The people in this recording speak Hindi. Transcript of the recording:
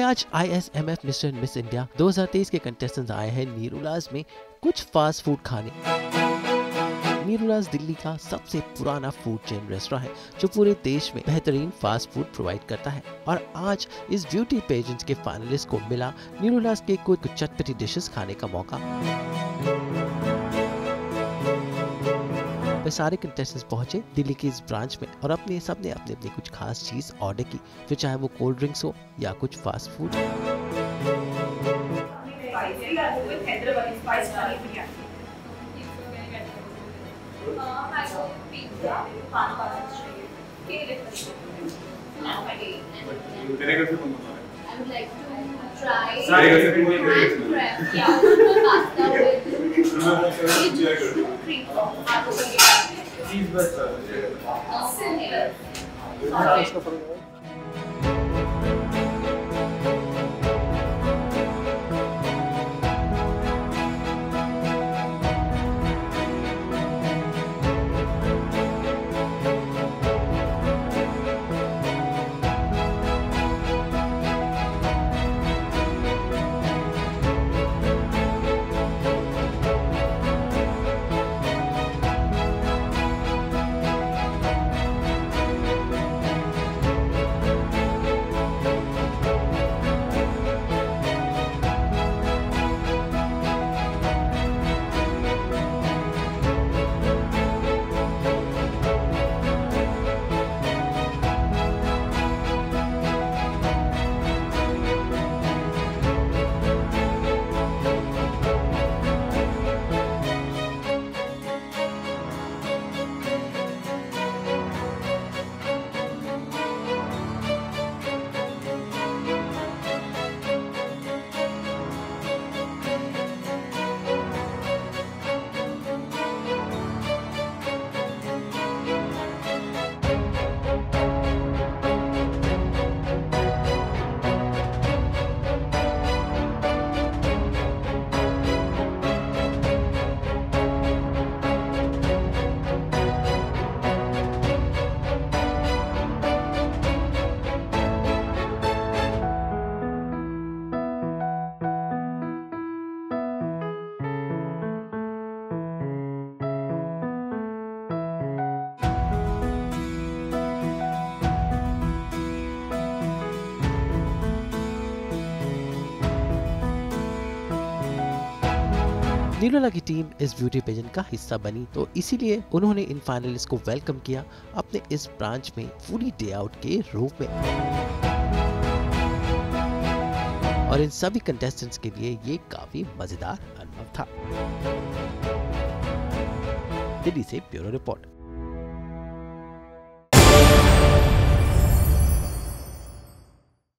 वही आज I S M F mister miss India 2023 के कंटेस्टेंट आए हैं नीरूलाज में कुछ फास्ट फ़ूड खाने। नीरूलाज दिल्ली का सबसे पुराना फ़ूड चेन रेस्टोरेंट है, जो पूरे देश में बेहतरीन फास्ट फ़ूड प्रोवाइड करता है। और आज इस ब्यूटी पेजेंट के फाइनलिस्ट को मिला नीरूलाज के कुछ चटपटी डिशेस खाने का मौका। वे सारे कंटेस्टेंट्स पहुँचे दिल्ली की इस ब्रांच में और अपने सबने अपने अपने कुछ खास चीज़ ऑर्डर की। फिर चाहे वो कोल्ड ड्रिंक्स हो या कुछ fast food try I'll send you. नीलोला की टीम इस ब्यूटी पेजन का हिस्सा बनी तो इसीलिए उन्होंने इन फाइनलिस्ट को वेलकम किया अपने इस ब्रांच में फुली डे आउट के रूप में। और इन सभी कंटेस्टेंट्स के लिए ये काफ़ी मज़ेदार अनुभव था। दिल्ली से ब्यूरो रिपोर्ट।